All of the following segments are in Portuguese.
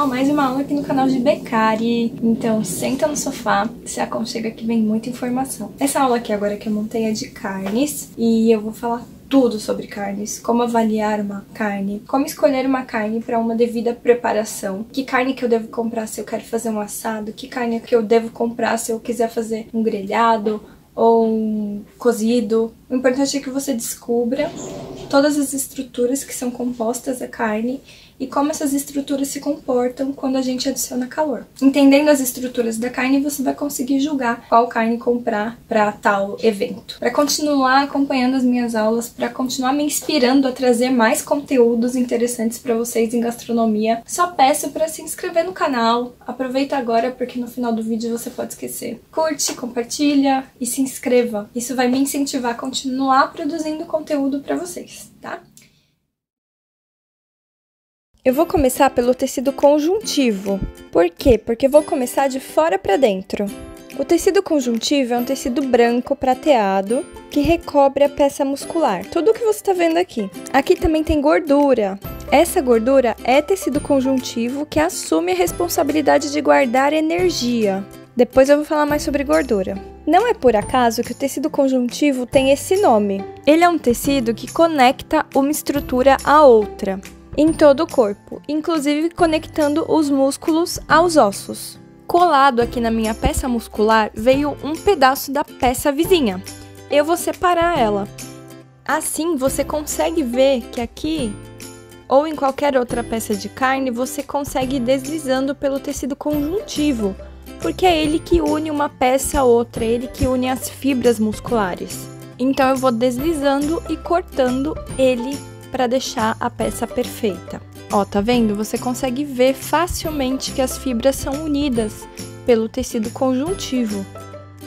pessoal, mais uma aula aqui no canal de Becari. Então senta no sofá, se aconchega que vem muita informação. Essa aula aqui agora que eu montei é de carnes e eu vou falar tudo sobre carnes, como avaliar uma carne, como escolher uma carne para uma devida preparação, que carne que eu devo comprar se eu quero fazer um assado, que carne que eu devo comprar se eu quiser fazer um grelhado ou um cozido. O importante é que você descubra todas as estruturas que são compostas da carne e como essas estruturas se comportam quando a gente adiciona calor. Entendendo as estruturas da carne, você vai conseguir julgar qual carne comprar para tal evento. Para continuar acompanhando as minhas aulas, para continuar me inspirando a trazer mais conteúdos interessantes para vocês em gastronomia, só peço para se inscrever no canal. Aproveita agora porque no final do vídeo você pode esquecer. Curte, compartilha e se inscreva. Isso vai me incentivar a continuar produzindo conteúdo para vocês, tá? Eu vou começar pelo tecido conjuntivo. Por quê? Porque vou começar de fora para dentro. O tecido conjuntivo é um tecido branco prateado que recobre a peça muscular. Tudo o que você está vendo aqui. Aqui também tem gordura. Essa gordura é tecido conjuntivo que assume a responsabilidade de guardar energia. Depois eu vou falar mais sobre gordura. Não é por acaso que o tecido conjuntivo tem esse nome. Ele é um tecido que conecta uma estrutura à outra em todo o corpo, inclusive conectando os músculos aos ossos. Colado aqui na minha peça muscular veio um pedaço da peça vizinha. Eu vou separar ela. Assim você consegue ver que aqui ou em qualquer outra peça de carne você consegue ir deslizando pelo tecido conjuntivo, porque é ele que une uma peça a outra, é ele que une as fibras musculares. Então eu vou deslizando e cortando ele para deixar a peça perfeita. Ó, tá vendo? Você consegue ver facilmente que as fibras são unidas pelo tecido conjuntivo.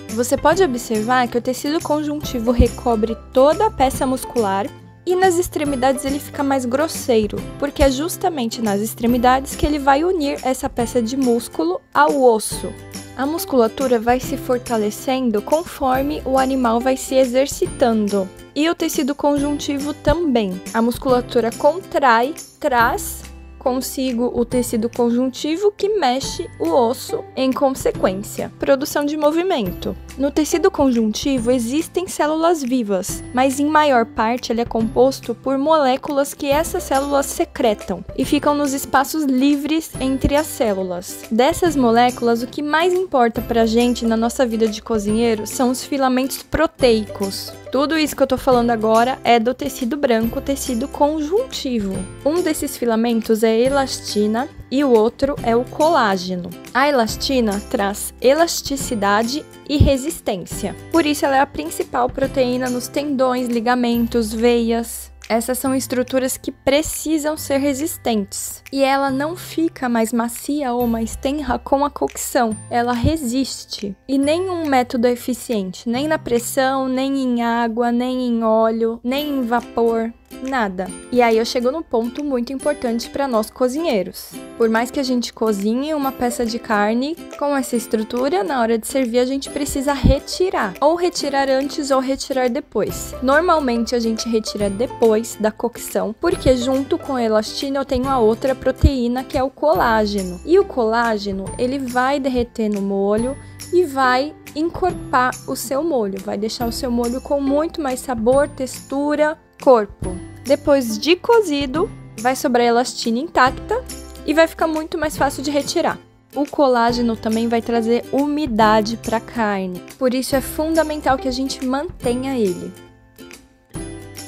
Você pode observar que o tecido conjuntivo recobre toda a peça muscular e nas extremidades ele fica mais grosseiro, porque é justamente nas extremidades que ele vai unir essa peça de músculo ao osso. A musculatura vai se fortalecendo conforme o animal vai se exercitando. E o tecido conjuntivo também. A musculatura contrai, traz consigo o tecido conjuntivo que mexe o osso em consequência. Produção de movimento. No tecido conjuntivo existem células vivas, mas em maior parte ele é composto por moléculas que essas células secretam e ficam nos espaços livres entre as células. Dessas moléculas, o que mais importa para a gente na nossa vida de cozinheiro são os filamentos proteicos. Tudo isso que eu tô falando agora é do tecido branco, tecido conjuntivo. Um desses filamentos é a elastina e o outro é o colágeno. A elastina traz elasticidade e resistência. Por isso ela é a principal proteína nos tendões, ligamentos, veias, essas são estruturas que precisam ser resistentes. E ela não fica mais macia ou mais tenra com a cocção. Ela resiste. E nenhum método é eficiente, nem na pressão, nem em água, nem em óleo, nem em vapor nada. E aí eu chego no ponto muito importante para nós cozinheiros. Por mais que a gente cozinhe uma peça de carne com essa estrutura, na hora de servir a gente precisa retirar, ou retirar antes ou retirar depois. Normalmente a gente retira depois da cocção, porque junto com a elastina eu tenho a outra proteína que é o colágeno. E o colágeno, ele vai derreter no molho e vai encorpar o seu molho, vai deixar o seu molho com muito mais sabor, textura, corpo. Depois de cozido, vai sobrar elastina intacta e vai ficar muito mais fácil de retirar. O colágeno também vai trazer umidade para a carne, por isso é fundamental que a gente mantenha ele.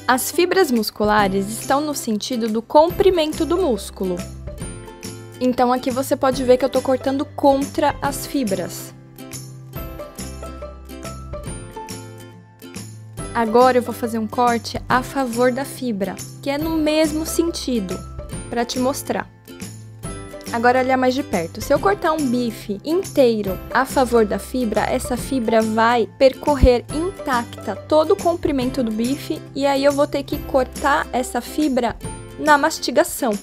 As fibras musculares estão no sentido do comprimento do músculo. Então aqui você pode ver que eu estou cortando contra as fibras. Agora eu vou fazer um corte a favor da fibra, que é no mesmo sentido, para te mostrar. Agora olha mais de perto. Se eu cortar um bife inteiro a favor da fibra, essa fibra vai percorrer intacta todo o comprimento do bife e aí eu vou ter que cortar essa fibra na mastigação.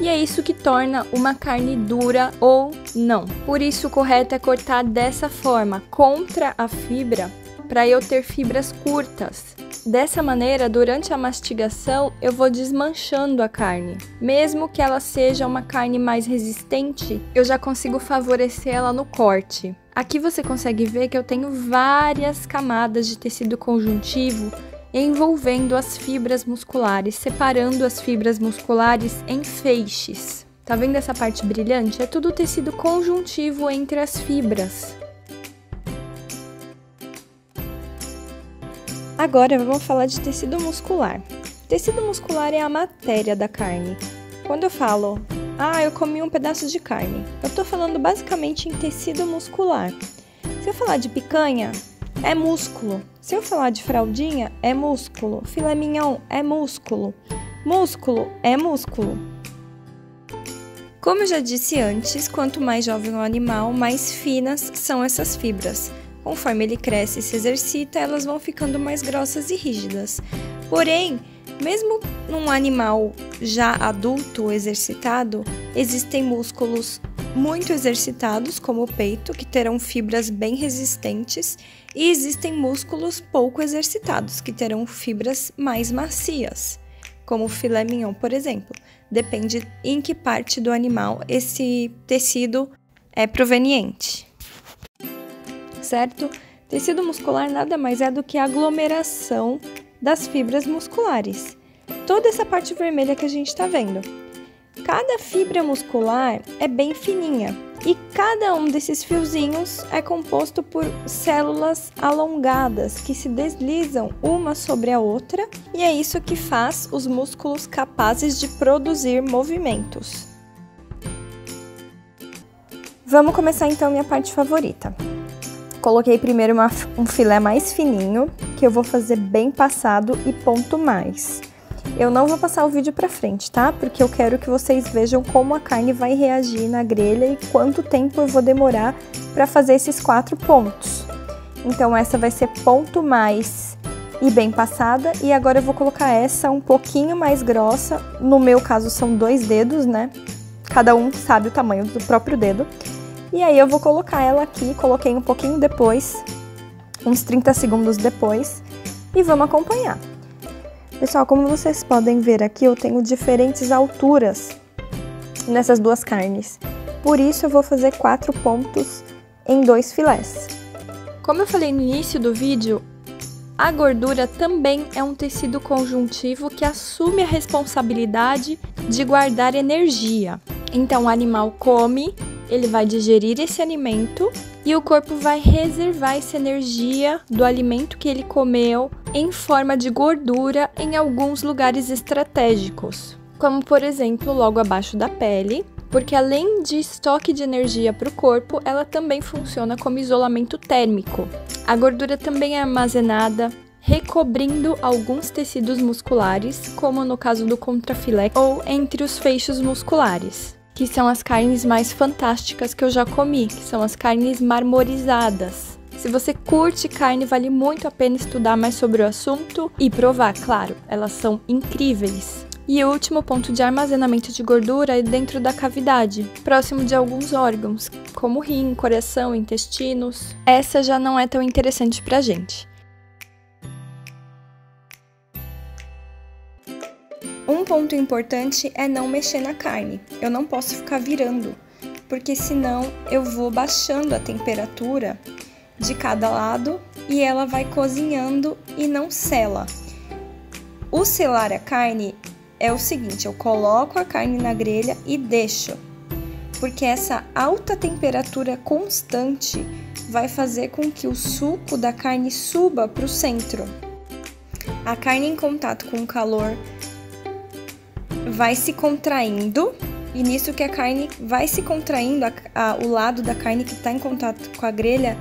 E é isso que torna uma carne dura ou não. Por isso o correto é cortar dessa forma, contra a fibra, para eu ter fibras curtas. Dessa maneira, durante a mastigação, eu vou desmanchando a carne. Mesmo que ela seja uma carne mais resistente, eu já consigo favorecer ela no corte. Aqui você consegue ver que eu tenho várias camadas de tecido conjuntivo envolvendo as fibras musculares, separando as fibras musculares em feixes. Tá vendo essa parte brilhante? É tudo tecido conjuntivo entre as fibras. Agora vamos falar de tecido muscular. Tecido muscular é a matéria da carne. Quando eu falo ah, eu comi um pedaço de carne. Eu tô falando basicamente em tecido muscular. Se eu falar de picanha, é músculo. Se eu falar de fraldinha, é músculo. Filé mignon é músculo. Músculo é músculo. Como eu já disse antes, quanto mais jovem o animal, mais finas são essas fibras. Conforme ele cresce e se exercita, elas vão ficando mais grossas e rígidas. Porém, mesmo num animal já adulto exercitado, existem músculos muito exercitados, como o peito, que terão fibras bem resistentes, e existem músculos pouco exercitados, que terão fibras mais macias, como o filé mignon, por exemplo. Depende em que parte do animal esse tecido é proveniente. Certo? Tecido muscular nada mais é do que a aglomeração das fibras musculares. Toda essa parte vermelha que a gente está vendo. Cada fibra muscular é bem fininha e cada um desses fiozinhos é composto por células alongadas que se deslizam uma sobre a outra e é isso que faz os músculos capazes de produzir movimentos. Vamos começar então minha parte favorita. Coloquei primeiro uma, um filé mais fininho, que eu vou fazer bem passado e ponto mais. Eu não vou passar o vídeo para frente, tá? Porque eu quero que vocês vejam como a carne vai reagir na grelha e quanto tempo eu vou demorar para fazer esses quatro pontos. Então essa vai ser ponto mais e bem passada e agora eu vou colocar essa um pouquinho mais grossa. No meu caso são dois dedos, né? Cada um sabe o tamanho do próprio dedo. E aí eu vou colocar ela aqui, coloquei um pouquinho depois, uns 30 segundos depois, e vamos acompanhar. Pessoal, como vocês podem ver aqui, eu tenho diferentes alturas nessas duas carnes. Por isso eu vou fazer quatro pontos em dois filés. Como eu falei no início do vídeo, a gordura também é um tecido conjuntivo que assume a responsabilidade de guardar energia. Então o animal come ele vai digerir esse alimento e o corpo vai reservar essa energia do alimento que ele comeu em forma de gordura em alguns lugares estratégicos, como por exemplo logo abaixo da pele, porque além de estoque de energia para o corpo, ela também funciona como isolamento térmico. A gordura também é armazenada recobrindo alguns tecidos musculares, como no caso do contrafilé ou entre os feixes musculares que são as carnes mais fantásticas que eu já comi, que são as carnes marmorizadas. Se você curte carne, vale muito a pena estudar mais sobre o assunto e provar, claro, elas são incríveis. E o último ponto de armazenamento de gordura é dentro da cavidade, próximo de alguns órgãos, como rim, coração, intestinos. Essa já não é tão interessante pra gente. Ponto importante é não mexer na carne. Eu não posso ficar virando, porque senão eu vou baixando a temperatura de cada lado e ela vai cozinhando e não sela. O selar a carne é o seguinte: eu coloco a carne na grelha e deixo, porque essa alta temperatura constante vai fazer com que o suco da carne suba para o centro. A carne em contato com o calor vai se contraindo e nisso que a carne vai se contraindo, a, a, o lado da carne que está em contato com a grelha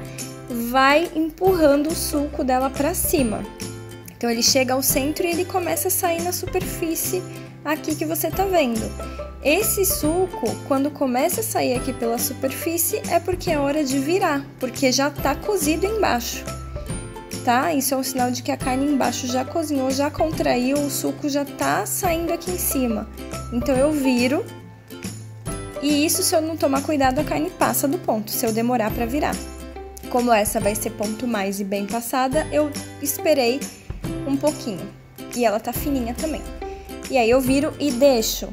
vai empurrando o suco dela para cima. Então ele chega ao centro e ele começa a sair na superfície aqui que você está vendo. Esse suco, quando começa a sair aqui pela superfície, é porque é hora de virar, porque já está cozido embaixo tá? Isso é um sinal de que a carne embaixo já cozinhou, já contraiu, o suco já tá saindo aqui em cima. Então eu viro. E isso se eu não tomar cuidado, a carne passa do ponto, se eu demorar para virar. Como essa vai ser ponto mais e bem passada, eu esperei um pouquinho. E ela tá fininha também. E aí eu viro e deixo,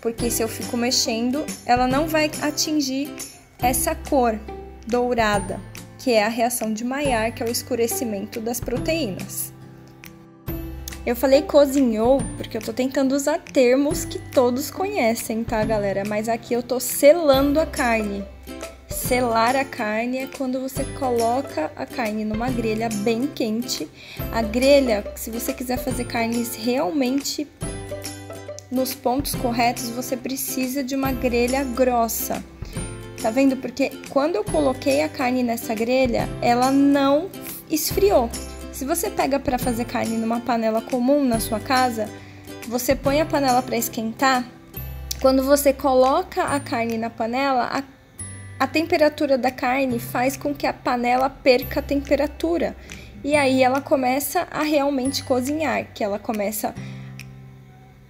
porque se eu fico mexendo, ela não vai atingir essa cor dourada, que é a reação de Maillard, que é o escurecimento das proteínas. Eu falei cozinhou porque eu tô tentando usar termos que todos conhecem, tá, galera? Mas aqui eu tô selando a carne. Selar a carne é quando você coloca a carne numa grelha bem quente. A grelha, se você quiser fazer carnes realmente nos pontos corretos, você precisa de uma grelha grossa. Tá vendo? Porque quando eu coloquei a carne nessa grelha, ela não esfriou. Se você pega para fazer carne numa panela comum na sua casa, você põe a panela para esquentar. Quando você coloca a carne na panela, a, a temperatura da carne faz com que a panela perca a temperatura. E aí ela começa a realmente cozinhar, que ela começa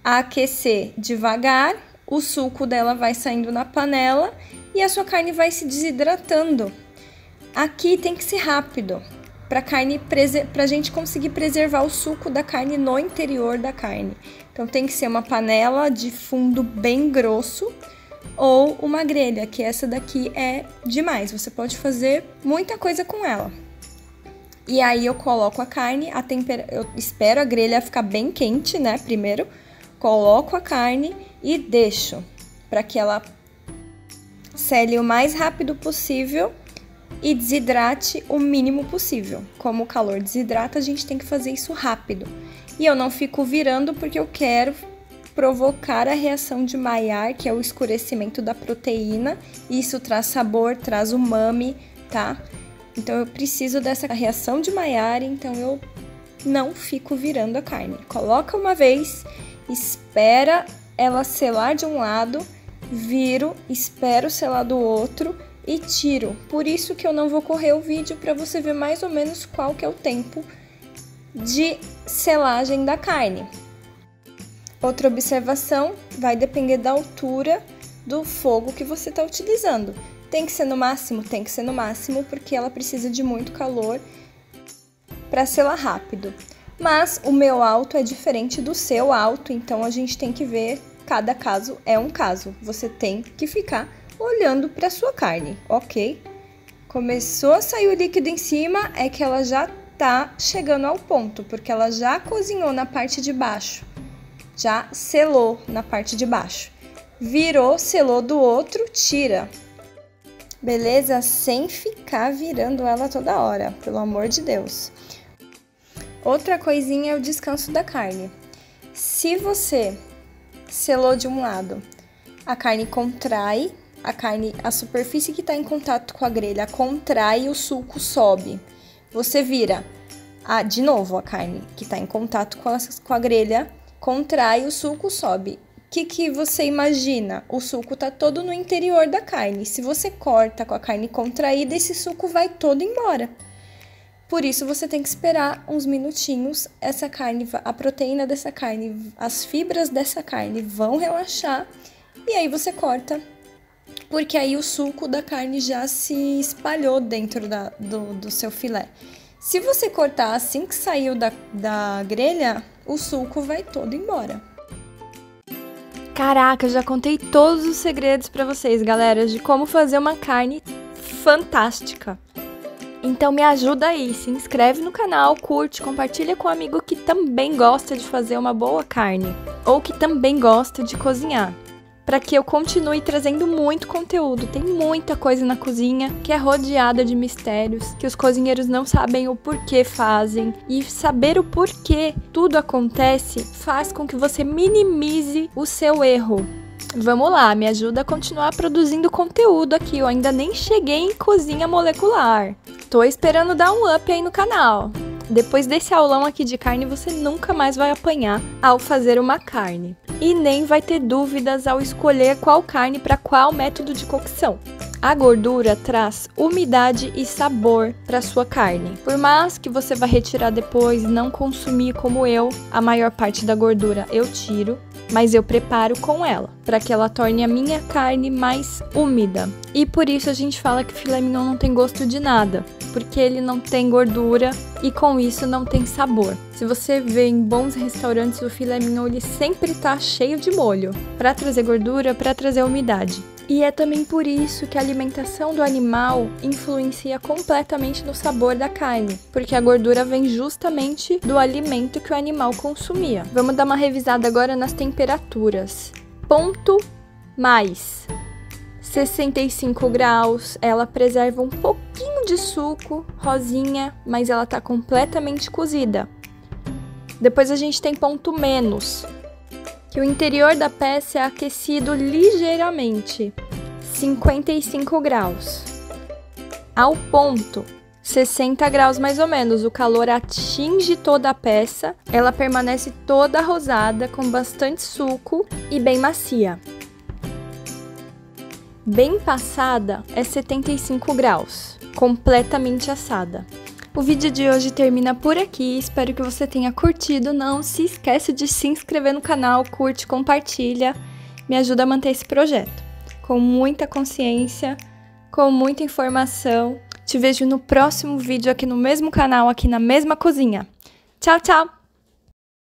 a aquecer devagar, o suco dela vai saindo na panela e a sua carne vai se desidratando. Aqui tem que ser rápido para carne para a gente conseguir preservar o suco da carne no interior da carne. Então tem que ser uma panela de fundo bem grosso ou uma grelha, que essa daqui é demais. Você pode fazer muita coisa com ela. E aí eu coloco a carne, a tempera... eu espero a grelha ficar bem quente, né? Primeiro, coloco a carne e deixo para que ela cele o mais rápido possível e desidrate o mínimo possível. Como o calor desidrata, a gente tem que fazer isso rápido. E eu não fico virando porque eu quero provocar a reação de Maillard, que é o escurecimento da proteína. Isso traz sabor, traz umami, tá? Então eu preciso dessa reação de Maillard, então eu não fico virando a carne. Coloca uma vez, espera ela selar de um lado, viro, espero selar do outro e tiro. Por isso que eu não vou correr o vídeo para você ver mais ou menos qual que é o tempo de selagem da carne. Outra observação vai depender da altura do fogo que você está utilizando. Tem que ser no máximo? Tem que ser no máximo, porque ela precisa de muito calor para selar rápido. Mas o meu alto é diferente do seu alto, então a gente tem que ver, cada caso é um caso. Você tem que ficar olhando para sua carne, ok? Começou a sair o líquido em cima, é que ela já tá chegando ao ponto, porque ela já cozinhou na parte de baixo, já selou na parte de baixo. Virou, selou do outro, tira. Beleza? Sem ficar virando ela toda hora, pelo amor de Deus. Outra coisinha é o descanso da carne. Se você selou de um lado, a carne contrai a carne, a superfície que está em contato com a grelha contrai e o suco sobe. Você vira, de novo, a carne que está em contato com a, com a grelha contrai, o suco sobe. O que, que você imagina? O suco está todo no interior da carne. Se você corta com a carne contraída, esse suco vai todo embora. Por isso você tem que esperar uns minutinhos, essa carne, a proteína dessa carne, as fibras dessa carne vão relaxar e aí você corta porque aí o suco da carne já se espalhou dentro da, do, do seu filé. Se você cortar assim que saiu da, da grelha, o suco vai todo embora. Caraca, eu já contei todos os segredos para vocês, galera, de como fazer uma carne fantástica. Então me ajuda aí, se inscreve no canal, curte, compartilha com um amigo que também gosta de fazer uma boa carne ou que também gosta de cozinhar para que eu continue trazendo muito conteúdo. Tem muita coisa na cozinha que é rodeada de mistérios, que os cozinheiros não sabem o porquê fazem, e saber o porquê tudo acontece faz com que você minimize o seu erro. Vamos lá, me ajuda a continuar produzindo conteúdo aqui. Eu ainda nem cheguei em cozinha molecular. Tô esperando dar um up aí no canal. Depois desse aulão aqui de carne, você nunca mais vai apanhar ao fazer uma carne. E nem vai ter dúvidas ao escolher qual carne para qual método de cocção. A gordura traz umidade e sabor para sua carne. Por mais que você vá retirar depois, não consumir como eu, a maior parte da gordura eu tiro mas eu preparo com ela, para que ela torne a minha carne mais úmida. E por isso a gente fala que filé mignon não tem gosto de nada, porque ele não tem gordura e com isso não tem sabor. Se você vê em bons restaurantes o filé mignon ele sempre tá cheio de molho, para trazer gordura, para trazer umidade. E é também por isso que a alimentação do animal influencia completamente no sabor da carne, porque a gordura vem justamente do alimento que o animal consumia. Vamos dar uma revisada agora nas temperaturas. Ponto mais 65 graus, ela preserva um pouquinho de suco, rosinha, mas ela tá completamente cozida. Depois a gente tem ponto menos, que o interior da peça é aquecido ligeiramente, 55 graus. Ao ponto, 60 graus mais ou menos, o calor atinge toda a peça, ela permanece toda rosada, com bastante suco e bem macia. Bem passada é 75 graus, completamente assada. O vídeo de hoje termina por aqui, espero que você tenha curtido. Não se esquece de se inscrever no canal, curte, compartilha, me ajuda a manter esse projeto. Com muita consciência, com muita informação. Te vejo no próximo vídeo aqui no mesmo canal, aqui na mesma cozinha. Tchau, tchau!